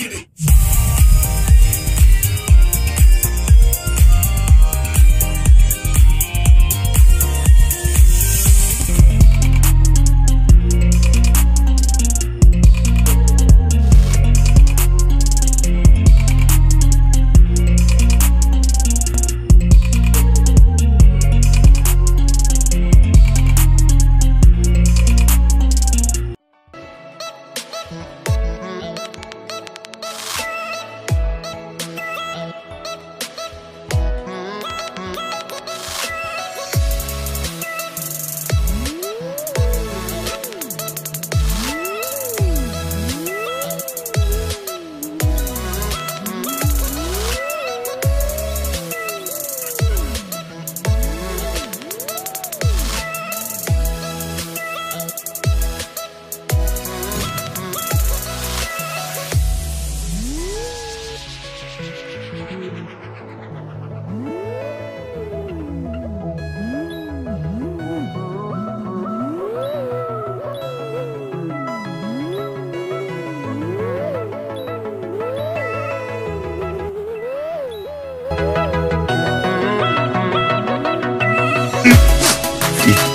Let's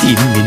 黎明。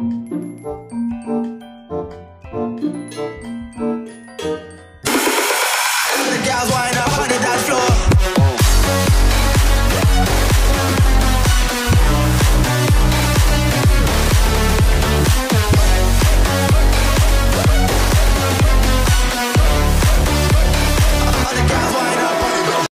Música